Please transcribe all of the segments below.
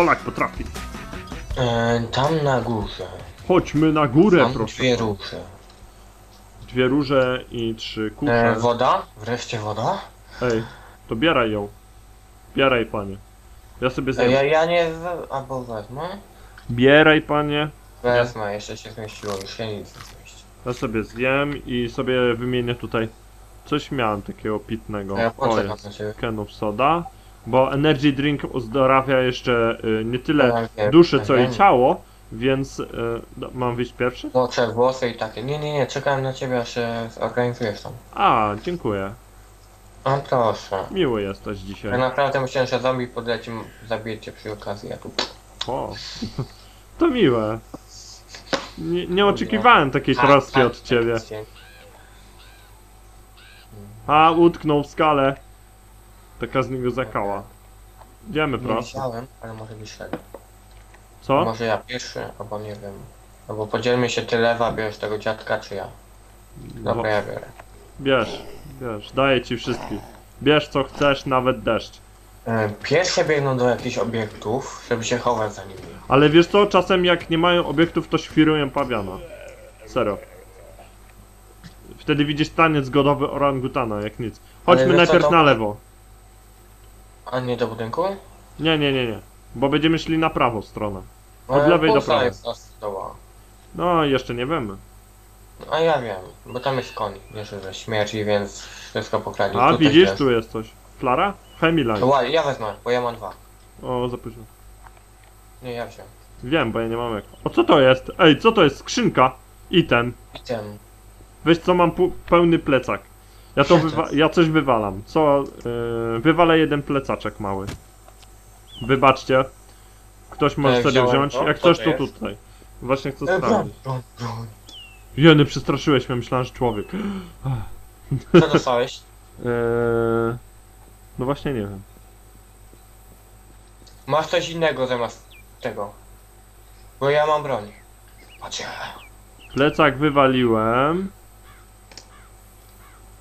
Polak potrafi. E, tam na górze. Chodźmy na górę, Mam proszę. dwie róże. Dwie róże i trzy E, kusze. woda? Wreszcie woda? Ej, to bieraj ją. Bieraj, panie. Ja sobie E, zjem. ja, ja nie... We... Albo wezmę? Bieraj, panie. Wezmę, jeszcze się zmieściło, już się nic nie zmieści. Ja sobie zjem i sobie wymienię tutaj. Coś miałem takiego pitnego. Ja O, poczekam jest. na ciebie. Kenów soda. Bo energy drink uzdrawia jeszcze y, nie tyle Ja duszę, co ja i ciało. Więc y, do- mam wyjść pierwszy? Mocze, włosy i takie. Nie, nie, nie, czekałem na ciebie, aż się zorganizujesz tam. A, dziękuję. A proszę. Miły jesteś Ja dzisiaj. naprawdę myślałem, że zombie podleci, zabije cię przy okazji, ja tu... O, to miłe. Nie, nie oczekiwałem takiej Tak, troski tak, od ciebie. tak. A, utknął w skalę. Taka z niego zakała. Idziemy, Nie proszę. widziałem, ale może szedł. Co? Może ja pierwszy, albo nie wiem. Albo podzielmy się ty lewa, bierzesz tego dziadka, czy ja. Bo- Dobra, ja biorę. Bierz, bierz, daję ci wszystkich. Bierz co chcesz, nawet deszcz. E, Pierwsze biegną do jakichś obiektów, żeby się chować za nimi. Ale wiesz co, czasem jak nie mają obiektów, to świrują pawiana. Serio. Wtedy widzisz taniec godowy orangutana, jak nic. Chodźmy wiesz co, najpierw to- na lewo. A nie do budynku? Nie, nie, nie, nie. Bo będziemy szli na prawą stronę. Od E, lewej do prawej. jest stoła. No, jeszcze nie wiemy. A ja wiem, bo tam jest koń, nie że śmierci, więc wszystko pokradli. A, widzisz, tu jest coś. Flara? Femiline. Ła, ja wezmę, bo ja mam dwa. O, za późno. Nie, ja wziąłem. Wiem, bo ja nie mam jak. O, co to jest? Ej, co to jest? Skrzynka. I ten. I ten. Weź co mam pu- pełny plecak. Ja to wywa- ja coś wywalam. Co? Yy, wywalę jeden plecaczek mały. Wybaczcie. Ktoś może E, sobie wziąłem wziąć. to. Jak Co coś to to jest? tutaj. Właśnie chcę E, broń, sprawdzić. broń, broń. Jeny, przestraszyłeś mnie, myślałem, że człowiek. Co dostałeś? Eee, no właśnie nie wiem. Masz coś innego zamiast tego. Bo ja mam broń. Patrzcie. Plecak wywaliłem.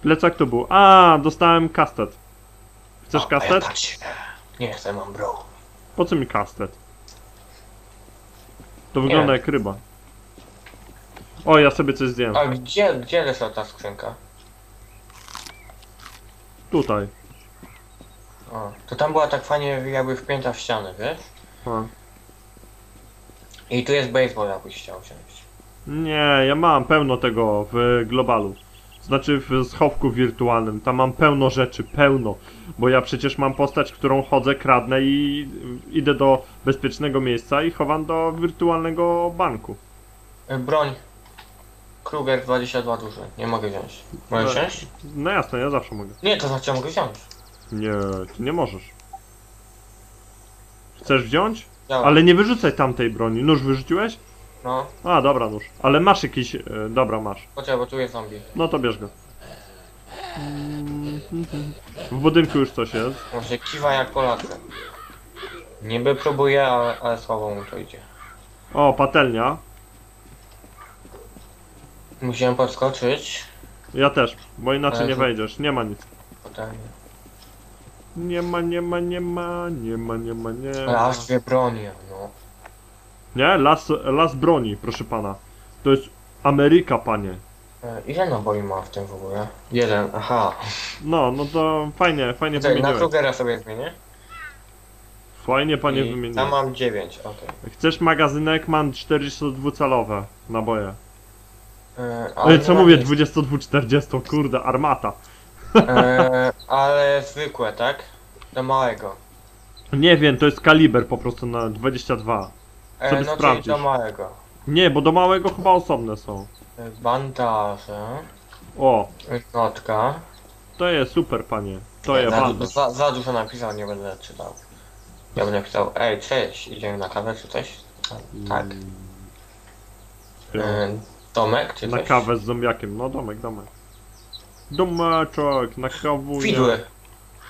Plecak to był. A, dostałem kastet. Chcesz kastet? patrzcie. Nie chcę, mam broń. Po co mi kastet? To wygląda jak ryba. O, ja sobie coś zjem. A gdzie, gdzie leży ta skrzynka? Tutaj. O, to tam była tak fajnie jakby wpięta w ścianę, wiesz? A. I tu jest baseball, jakbyś chciał wziąć. Nie, ja mam pełno tego w globalu. Znaczy w schowku wirtualnym. Tam mam pełno rzeczy, pełno. Bo ja przecież mam postać, którą chodzę, kradnę i idę do bezpiecznego miejsca i chowam do wirtualnego banku. E, Broń. Kruger 22 duży. Nie mogę wziąć. Mogę E. wziąć? No jasne, ja zawsze mogę. Nie, to znaczy ja mogę wziąć. Nie, ty nie możesz. Chcesz wziąć? Działa. Ale nie wyrzucaj tamtej broni. Nóż wyrzuciłeś? No, A, dobra, nóż. Ale masz jakiś... E, dobra, masz. poczekaj, bo tu jest zombie. No to bierz go. W budynku już coś jest. On się kiwa jak Polacy. Niby próbuje, ale, ale słabo mu to idzie. O, patelnia. Musiałem podskoczyć. Ja też, bo inaczej nie wejdziesz. Nie ma nic. Potem... Nie ma, nie ma, nie ma, nie ma, nie ma, nie ma. aż dwie bronie, no. Nie, las, las broni, proszę pana. To jest Ameryka, panie. E, ile naboi ma w tym w ogóle? Jeden, aha. No, no to fajnie, fajnie Czekaj, na wymieniłeś. Krugera sobie zmienię. Fajnie, panie, I wymieniłeś. tam mam 9, okej. Chcesz magazynek? Mam 42-calowe naboje. E, Ale co nie mówię, nic. 22-40, kurde, armata. E, ale zwykłe, tak? Do małego. Nie wiem, to jest kaliber po prostu na 22. E, Sobie no czyli sprawdzisz. do małego. Nie, bo do małego chyba osobne są. E, Bandaże. O, e, Notka. to jest super, panie. To jest za, banda. za, za dużo napisał, nie będę czytał. Ja bym napisał, ej, cześć, idziemy na kawę czy coś? Tak. E, domek czy Na coś? kawę z zombiakiem. No domek, domek. Domeczek, na kawuję. Widły.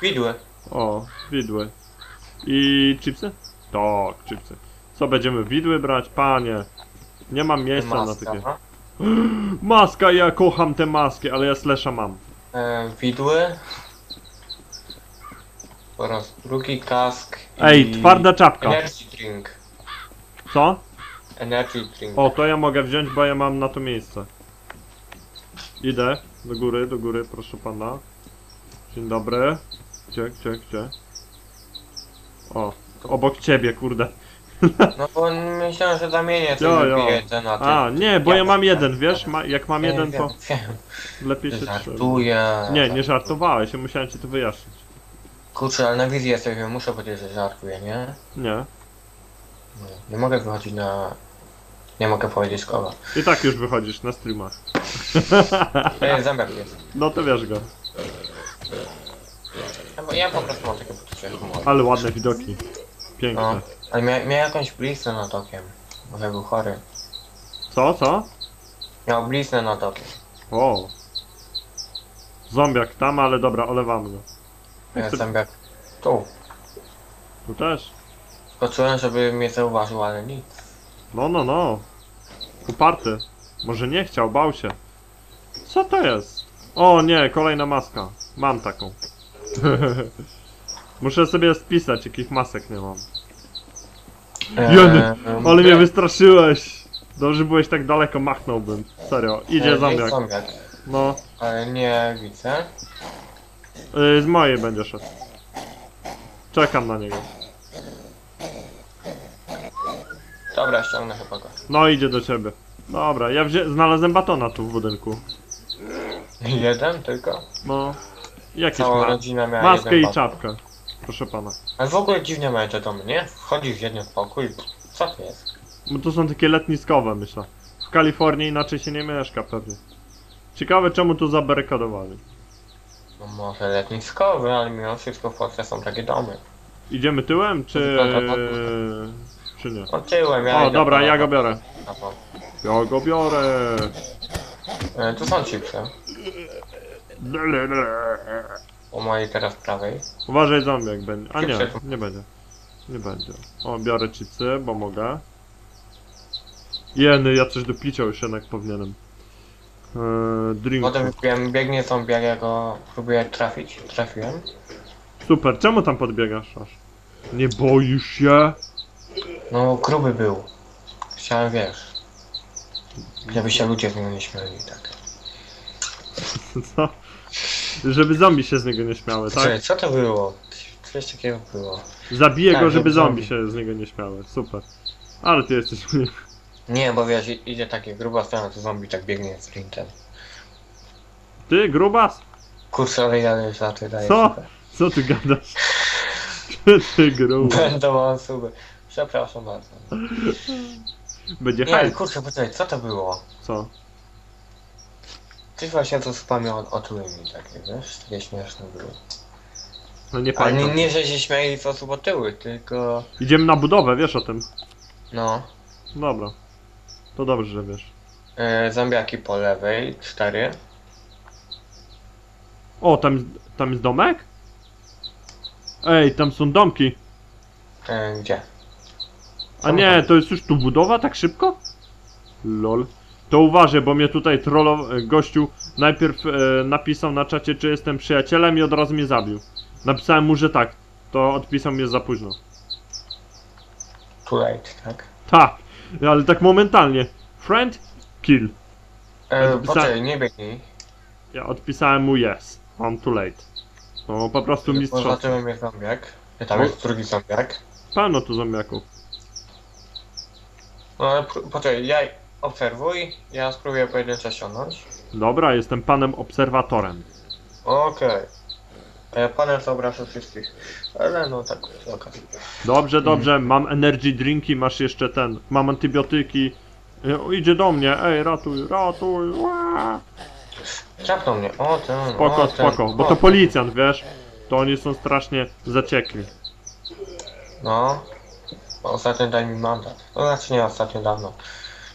Widły. O, widły. I chipsy? Tak, chipsy. Co będziemy widły brać? Panie. Nie mam miejsca na Maska. takie. Maska, ja kocham te maski, ale ja slasha mam. E, widły. po raz drugi kask. Ej, i twarda czapka. Energy drink. Co? Energy drink. O, to ja mogę wziąć, bo ja mam na to miejsce. Idę. Do góry, do góry, proszę pana. Dzień dobry. Gdzie, gdzie, gdzie? O, obok ciebie, kurde. No bo myślałem, że zamienię Jo, jo. ten na ten. A, nie, bo Ja mam jeden, wiesz? Ma, jak mam Nie, jeden, wiem, to wiem. lepiej się trzyma. Żartuję. Nie, nie żartowałeś, ja musiałem ci to wyjaśnić. Kurczę, ale na wizji jesteśmy, muszę powiedzieć, że żartuję, nie? Nie. Nie, nie mogę wychodzić na... Nie mogę powiedzieć kogo. I tak już wychodzisz na streamach. To jest zębek jest. No to wiesz go. Ja, po- ja po prostu mam takie poczucie humoru. Ale ładne widoki. Piękne. No, ale mia, miał jakąś bliznę nad okiem. Może był chory. Co, co? Miał bliznę nad okiem. O. Zombiak tam, ale dobra, olewamy go. Ja chcę- zębek... Tu. Tu też. Skoczyłem, żeby mnie zauważył, ale nic. No, no, no. Uparty. Może nie chciał, bał się. Co to jest? O nie, kolejna maska. Mam taką. Muszę sobie spisać, jakich masek nie mam. Eee, Ale mnie wystraszyłeś. Dobrze byłeś tak daleko, machnąłbym. Serio, idzie Eee, zombiak. No, Ale nie widzę. y, z mojej będzie szedł. Czekam na niego. Dobra, ściągnę chyba go. No, idzie do ciebie. Dobra, ja wzię- znalazłem batona tu w budynku. Jeden tylko? No, jakiś Cała ma rodzina miała maskę jeden i czapkę. Proszę pana. Ale w ogóle dziwnie mają te domy, nie? Wchodzisz w jeden pokój, co to jest? Bo to są takie letniskowe, myślę. W Kalifornii inaczej się nie mieszka pewnie. Ciekawe czemu tu zabarykadowali. No może letniskowy, ale mimo wszystko w Polsce są takie domy. Idziemy tyłem, czy... Czy nie? No tyłem, ja O, idę dobra, po- ja go biorę. na. Ja go biorę. E, tu są chipsy. Po mojej teraz prawej. Uważaj zombie jak będzie. A nie, nie będzie. Nie będzie. O, biorę chipsy, bo mogę. Jeny, ja coś do picia już jednak powinienem. Eee, drink. Potem wypiłem, biegnie zombie, jak ja go próbuję trafić. Trafiłem. Super, czemu tam podbiegasz aż? Nie boisz się? No, gruby był. Chciałem, wiesz, żeby się ludzie z niego nie śmiali, tak. Co? Żeby zombie się z niego nie śmiały, tak? Czekaj, co to było? Coś takiego było. Zabiję Tak, go, żeby żeby zombie się z niego nie śmiały. Super. Ale ty jesteś Nie, bo wiesz, i- idzie takie gruba strona, to zombie tak biegnie sprintem. Ty, grubas? Kurczę, ale ja już raczej daję Co? super. Co ty gadasz? Ty, ty grubas. Będą osoby. Przepraszam bardzo. Będzie Nie, hajs. kurczę, poczekaj, co to było? Co? Coś właśnie to spamię o, otyłymi takie, wiesz? Takie śmieszne było. No nie Ale nie, pamiętam. nie, że się śmieli w sposób otyły, tylko... Idziemy na budowę, wiesz o tym. No. Dobra. To dobrze, że wiesz. E, zombiaki po lewej, cztery. O, tam, tam jest domek? Ej, tam są domki. E, gdzie? A nie, to jest już tu budowa, tak szybko? Lol. To uważaj, bo mnie tutaj trollo... gościu najpierw e, napisał na czacie, czy jestem przyjacielem i od razu mnie zabił. Napisałem mu, że tak. To odpisał mnie za późno. Too late, tak? Tak, ale tak momentalnie. Friend, kill. E, Odpisa- poczekaj, nie biegnij. Ja odpisałem mu yes. I'm too late. To po prostu mistrzostwo. Zobaczymy mnie zombiak. E, Tam No. jest drugi zombiak. Pełno tu zombiaków. No ale poczekaj, ja obserwuj, ja spróbuję pojedynczo ściągnąć. Dobra, jestem panem obserwatorem. Okej. E, Panel to obraża wszystkich. Ale no tak, okazji. Dobrze, dobrze, mam energy drinki, masz jeszcze ten. Mam antybiotyki. E, o, Idzie do mnie, ej, ratuj, ratuj. Ła! Trapnął mnie, o ten, Spoko, o, ten. spoko, bo o, to policjant, wiesz? To oni są strasznie zaciekli. No. Ostatnio daj mi mandat. No znaczy nie ostatnio dawno.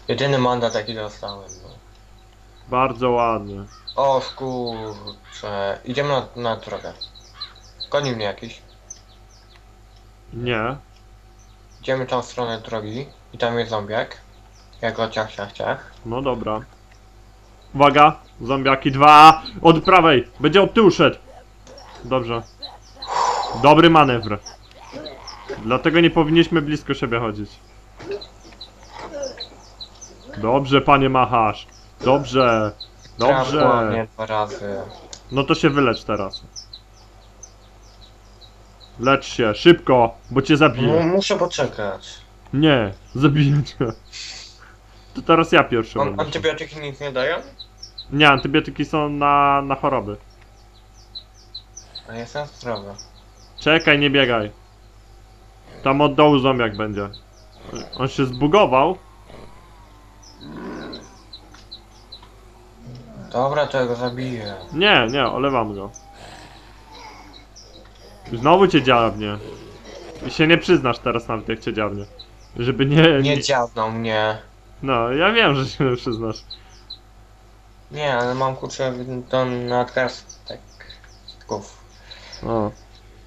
Jedyny mandat jaki dostałem, no. Bardzo ładnie. O kurczę. Idziemy na, na drogę. Goni mnie jakiś. Nie. Idziemy tą stronę drogi i tam jest zombiak. Ja go ciach, ciach, ciach. No dobra. Uwaga, zombiaki dwa. Od prawej, będzie od tyłu szedł. Dobrze. Dobry manewr. Dlatego nie powinniśmy blisko siebie chodzić. Dobrze, panie machasz. Dobrze. Dobrze. Dobrze. dwa razy. No to się wylecz teraz. Lecz się, szybko, bo cię No, zabiję. muszę poczekać. Nie, zabiję cię. To teraz ja pierwszy On, będę. antybiotyki nic nie dają? Nie, antybiotyki są na, na choroby. A jestem zdrowy. Czekaj, nie biegaj. Tam od dołu zombiak będzie. On się zbugował. Dobra, to ja go zabiję. Nie, nie, olewam go. Znowu cię dziabnie. I się nie przyznasz teraz nawet jak cię dziabnie. Żeby nie... Nie nie dziabną mnie. no, ja wiem, że się nie przyznasz. Nie, ale mam kurczę do nadgarstków. O.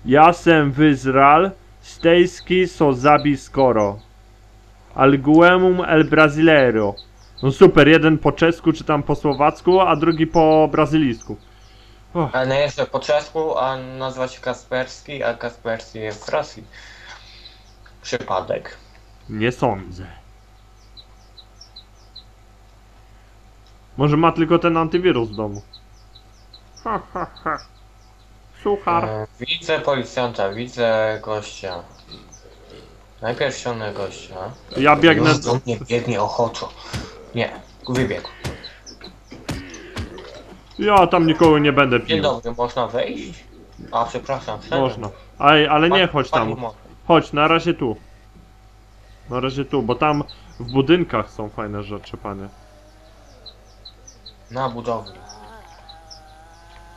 Jasem wyzral, stejski so zabi skoro. Alguemum el brasileiro. No super, jeden po czesku czy tam po słowacku, a drugi po brazylijsku. Och, Ale nie jeszcze po czesku, a nazywa się Kasperski, a Kasperski jest z Rosji. Przypadek. nie sądzę. Może ma tylko ten antywirus w domu. Ha, ha, ha. Suchar. E, widzę policjanta, widzę gościa. Najpierw ściągnę gościa. Ja biegnę... Już do mnie biegnie ochoczo. Nie, wybiegł. Ja tam nikogo nie będę Dzień pił. dobry, można wejść? A, przepraszam, wszedłem. Można. Aj, ale nie chodź tam. Chodź, na razie tu. Na razie tu, bo tam w budynkach są fajne rzeczy, panie. Na budowli.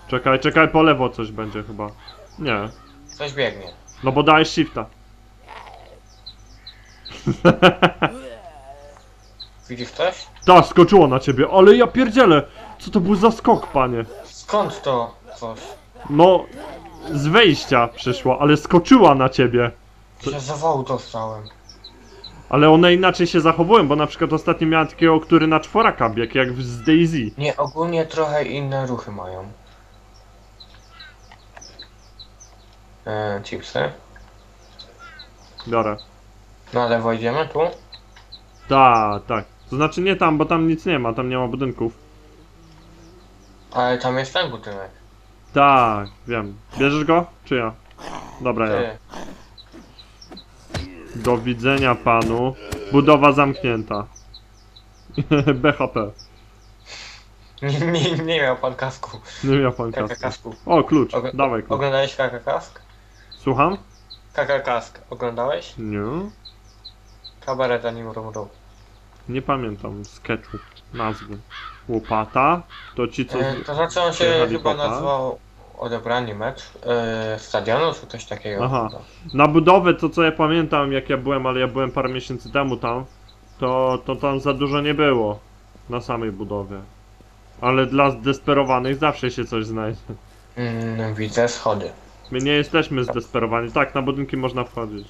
Czekaj, czekaj, po lewo coś będzie chyba. Nie. Coś biegnie. No bo dajesz shifta. Widzisz coś? Ta, skoczyło na ciebie, ale ja pierdzielę! Co to był za skok, panie? Skąd to coś? No, z wejścia przyszła, ale skoczyła na ciebie. Że zawału dostałem. Ale one inaczej się zachowują, bo na przykład ostatnio miałem takiego, który na czworaka biegł, jak w- z Daisy. Nie, ogólnie trochę inne ruchy mają. E, chipsy. Biorę. Na lewo idziemy, tu? Tak, tak. To znaczy nie tam, bo tam nic nie ma, tam nie ma budynków. Ale tam jest ten budynek. Tak, wiem. Bierzesz go? Czy ja? Dobra, ja. Ty. Do widzenia panu. Budowa zamknięta. BHP. Nie, nie, nie miał pan kasku. Nie miał pan Kaka kasku. kasku. O, klucz. Ogl- Dawaj klucz. Oglądałeś kaka kask? Słucham? Kaka kask. Oglądałeś? Nie. Kabaret anim rum Nie pamiętam sketchu. Nazwy. Łopata. To ci co... E, to znaczy on się chyba nazywał odebranie mecz e, stadionu, czy coś takiego. Aha. Na budowę to co ja pamiętam jak ja byłem, ale ja byłem parę miesięcy temu tam, to, to tam za dużo nie było na samej budowie. Ale dla zdesperowanych zawsze się coś znajdzie. Mm, widzę schody. My nie jesteśmy zdesperowani. Tak, na budynki można wchodzić.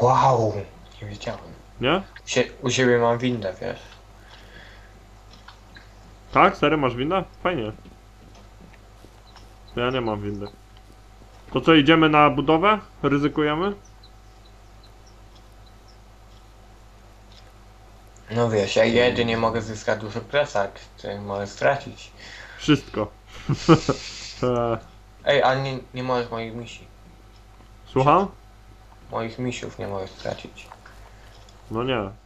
Wow, nie wiedziałem. Nie? U, sie, u siebie mam windę, wiesz? Tak? Serio masz windę? Fajnie. Ja nie mam windy. To co, idziemy na budowę? Ryzykujemy? No wiesz, ja jedynie mogę zyskać duży plecak, ty mogę stracić. Wszystko. Ej, ale nie, nie możesz moich misi. Słucham? Moich misiów nie możesz stracić. No nie.